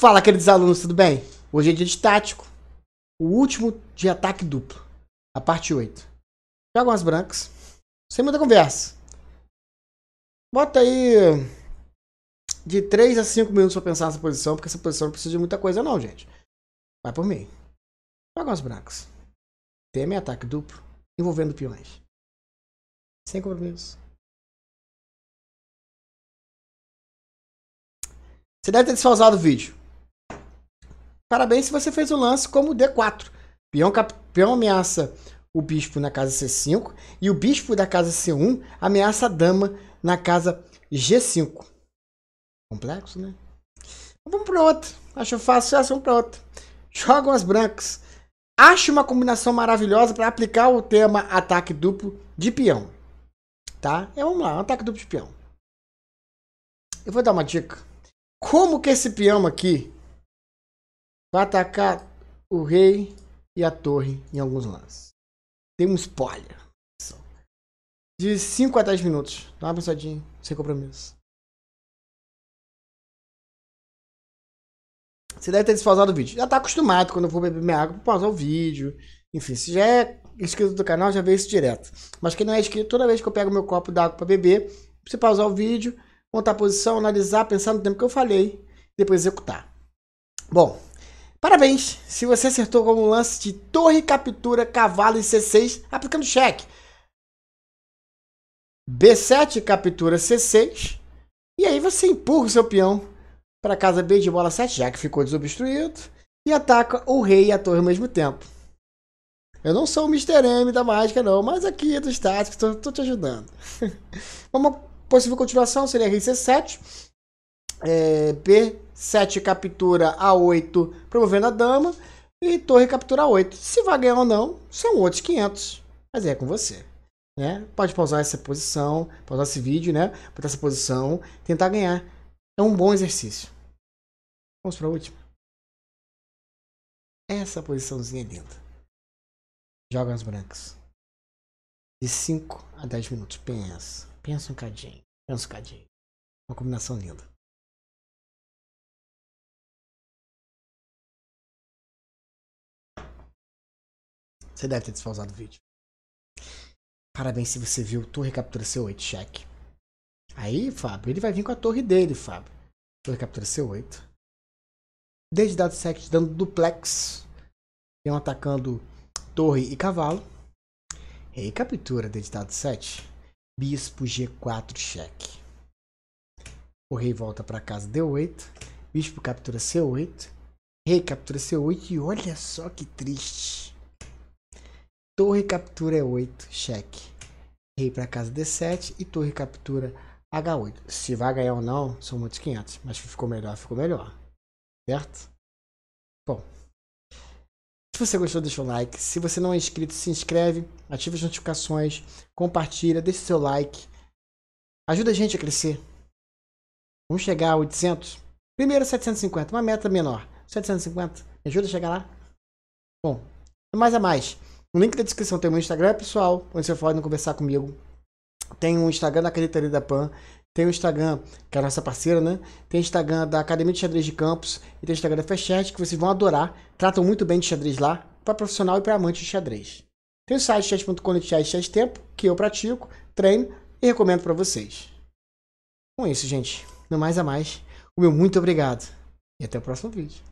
Fala, queridos alunos, tudo bem? Hoje é dia de tático. O último de ataque duplo. A parte 8. Joga umas brancas. Sem muita conversa. Bota aí de 3 a 5 minutos pra pensar nessa posição, porque essa posição não precisa de muita coisa não, gente. Vai por mim. Joga umas brancas. Teme ataque duplo, envolvendo peões. Sem compromisso. Você deve ter desfalsado o vídeo. Parabéns se você fez o lance como D4. Peão, cap... Peão ameaça o bispo na casa C5 e o bispo da casa C1 ameaça a dama na casa G5. Complexo, né? Vamos para outro. Acho fácil, vamos para outro. Jogam as brancas. Acho uma combinação maravilhosa para aplicar o tema ataque duplo de peão. Tá? É, vamos lá, um ataque duplo de peão. Eu vou dar uma dica. Como que esse peão aqui vai atacar o rei e a torre em alguns lances? Tem um spoiler. De 5 a 10 minutos. Dá uma pensadinha, sem compromisso. Você deve ter despausado o vídeo. Já está acostumado quando eu for beber minha água para pausar o vídeo. Enfim, se já é inscrito do canal, já vê isso direto. Mas quem não é inscrito, toda vez que eu pego meu copo d'água para beber, você pausar o vídeo, montar a posição, analisar, pensar no tempo que eu falei, depois executar. Bom, parabéns se você acertou com um lance de torre captura cavalo em C6 aplicando cheque. B7 captura C6 e aí você empurra o seu peão para casa B de bola 7, já que ficou desobstruído, e ataca o rei e a torre ao mesmo tempo. Eu não sou o Mr. M da mágica, não, mas aqui dos táticos, estou te ajudando. Uma possível continuação seria rei C7, é, B7 captura A8, promovendo a dama, e torre captura A8. Se vai ganhar ou não, são outros 500, mas é com você. Né? Pode pausar essa posição, pausar esse vídeo, né? Botar essa posição, tentar ganhar. É um bom exercício. Vamos para a última. Essa posiçãozinha é linda. Joga as brancas. De 5 a 10 minutos. Pensa. Pensa um cadinho. Pensa um cadinho. Uma combinação linda. Você deve ter desfalsado o vídeo. Parabéns se você viu Torre Captura C8, cheque. Aí, Fábio, ele vai vir com a torre dele, Fábio. Torre Captura C8. Desde dado 7 dando duplex. Um atacando torre e cavalo. Rei captura desde dado 7. Bispo G4 cheque. O rei volta para casa D8. Bispo captura C8. Rei captura C8. E olha só que triste. Torre captura E8 cheque. Rei para casa D7 e torre captura H8. Se vai ganhar ou não, são muitos 500. Mas ficou melhor, ficou melhor. Certo? Bom. Se você gostou, deixa o like. Se você não é inscrito, se inscreve, ativa as notificações, compartilha, deixa seu like. Ajuda a gente a crescer. Vamos chegar a 800. Primeiro 750, uma meta menor. 750. Me ajuda a chegar lá? Bom, mais a mais. No link da descrição tem o meu Instagram pessoal, onde você pode conversar comigo. Tem o Instagram da Canetaria da Pan. Tem o Instagram, que é a nossa parceira, né? Tem o Instagram da Academia de Xadrez de Campos. E tem o Instagram da Fechat, que vocês vão adorar. Tratam muito bem de xadrez lá, para profissional e para amante de xadrez. Tem o site chat.com de tempo, que eu pratico, treino e recomendo para vocês. Com isso, gente, no mais a mais, o meu muito obrigado. E até o próximo vídeo.